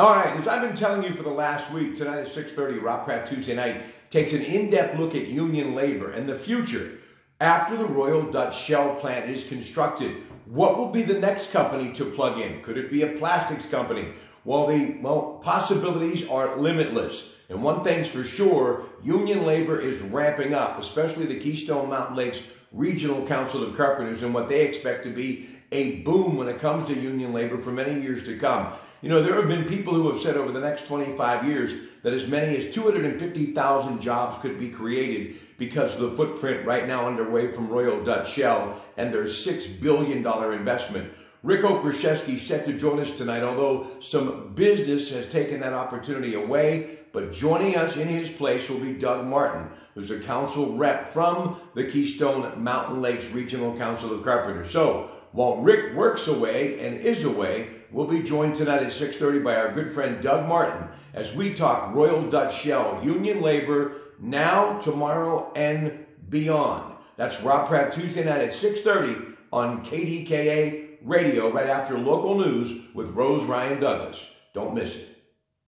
All right, as I've been telling you for the last week, tonight at 6.30, Rob Pratte Tuesday night takes an in-depth look at union labor and the future after the Royal Dutch Shell plant is constructed. What will be the next company to plug in? Could it be a plastics company? Well, the well possibilities are limitless. And one thing's for sure, union labor is ramping up, especially the Keystone Mountain Lakes Regional Council of Carpenters and what they expect to be a boom when it comes to union labor for many years to come. You know, there have been people who have said over the next 25 years that as many as 250,000 jobs could be created because of the footprint right now underway from Royal Dutch Shell and their $6 billion investment. Rick Okreshevsky set to join us tonight, although some business has taken that opportunity away. But joining us in his place will be Doug Martin, who's a council rep from the Keystone Mountain Lakes Regional Council of Carpenters. So while Rick works away and is away, we'll be joined tonight at 6.30 by our good friend Doug Martin as we talk Royal Dutch Shell, union labor, now, tomorrow, and beyond. That's Rob Pratte Tuesday night at 6.30 on KDKA Radio right after local news with Rose Ryan Douglas. Don't miss it.